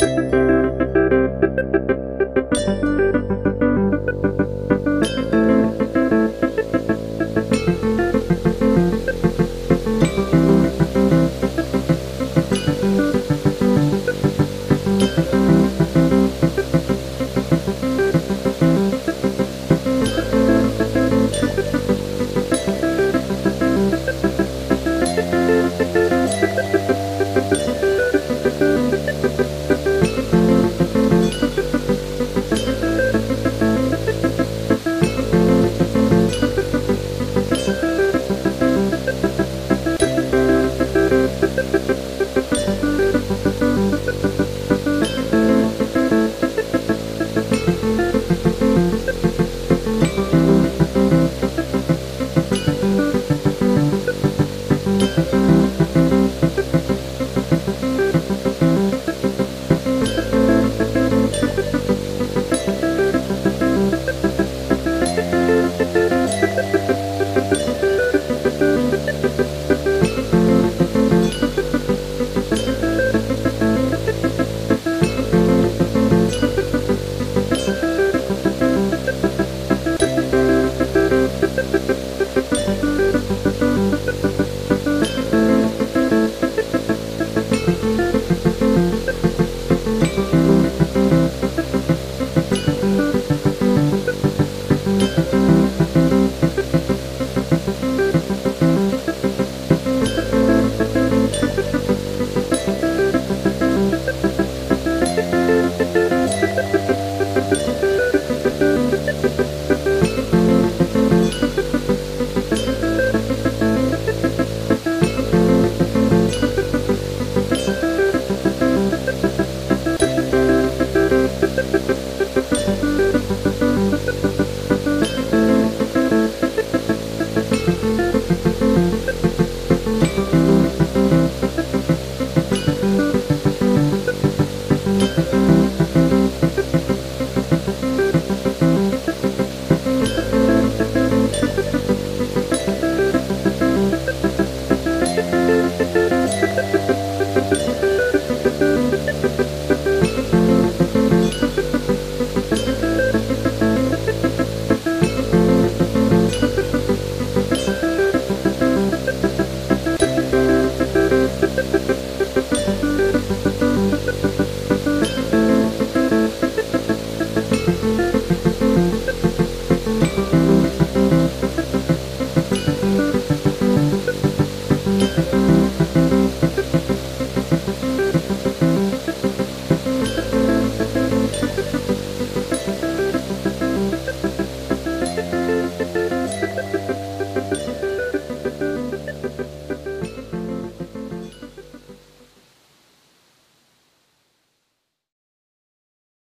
Thank